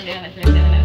selecciones, selecciones.